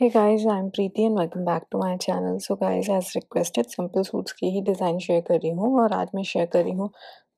Hey guys, I'm Preeti and welcome back to my channel. So guys, as requested, simple suits की ही design share कर रही हूँ और आज मैं शेयर कर रही हूँ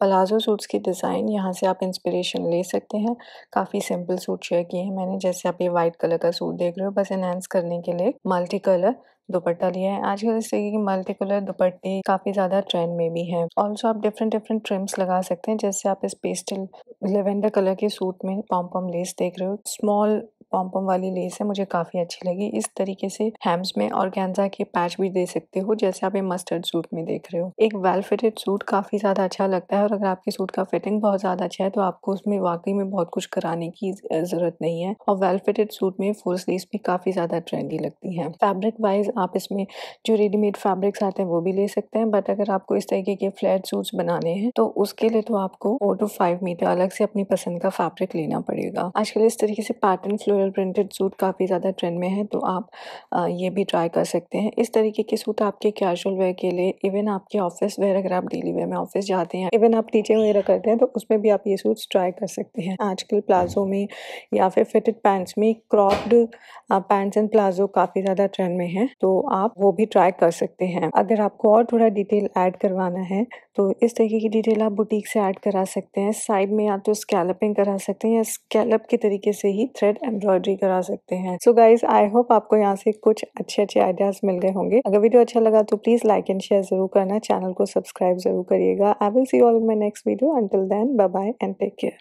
पलाजो सूट्स की डिज़ाइन यहाँ से आप इंस्पिरेशन ले सकते हैं। काफ़ी सिंपल सूट शेयर किए हैं मैंने। जैसे आप ये वाइट कलर का सूट देख रहे हो बस एनहेंस करने के लिए मल्टी कलर दुपट्टा लिया है। आजकल इस तरीके की मल्टी कलर दुपट्टे काफ़ी ज़्यादा ट्रेंड में भी हैं। ऑल्सो आप डिफरेंट डिफरेंट ट्रिम्स लगा सकते हैं। जैसे आप इस पेस्टल लेवेंडर कलर के सूट में पॉम पॉम लेस देख रहे हो। स्मॉल पॉम पॉम वाली लेस है, मुझे काफ़ी अच्छी लगी। इस तरीके से हैम्स में और गेंजा के पैच भी दे सकते हो, जैसे आप ये मस्टर्ड सूट में देख रहे हो। एक वेल फिटेड सूट काफ़ी ज़्यादा अच्छा लगता है और अगर आपके सूट का फिटिंग बहुत ज़्यादा अच्छा है तो आपको उसमें वाकई में बहुत कुछ कराने की ज़रूरत नहीं है। और वेल फिटेड सूट में फुल स्लीव भी काफ़ी ज़्यादा ट्रेंडी लगती है। फैब्रिक वाइज आप इसमें जो रेडीमेड फैब्रिक्स आते हैं, वो भी ले सकते हैं। बट अगर आपको इस तरीके के फ्लैट सूट्स बनाने हैं तो उसके लिए तो आपको फोर टू फाइव मीटर अलग से अपनी पसंद का फैब्रिक लेना पड़ेगा। आजकल इस तरीके से पैटर्न फ्लोरल प्रिंटेड सूट काफ़ी ज़्यादा ट्रेंड में है तो आप ये भी ट्राई कर सकते हैं। इस तरीके के सूट आपके कैजुअल वेयर के लिए इवन आपके ऑफ़िस वेयर अगर आप डेली वेयर में ऑफ़िस जाते हैं इवन आप टीचिंग वगैरह करते हैं तो उसमें भी आप ये सूट्स ट्राई कर सकते हैं। आजकल प्लाजो में या फिर फिटेड पैंट्स में क्रॉप्ड पैंट्स एंड प्लाजो काफ़ी ज़्यादा ट्रेंड में है तो आप वो भी ट्राई कर सकते हैं। अगर आपको और थोड़ा डिटेल ऐड करवाना है तो इस तरीके की डिटेल आप बुटीक से ऐड करा सकते हैं। साइड में या तो स्कैलपिंग करा सकते हैं या स्कैलप के तरीके से ही थ्रेड एम्ब्रॉयडरी करा सकते हैं। सो गाइज़ आई होप आपको यहाँ से कुछ अच्छे अच्छे आइडियाज़ मिल गए होंगे। अगर वीडियो अच्छा लगा तो प्लीज़ लाइक एंड शेयर ज़रूर करना। चैनल को सब्सक्राइब ज़रूर करिएगा। I will see all in my next video until then bye and take care